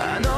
I know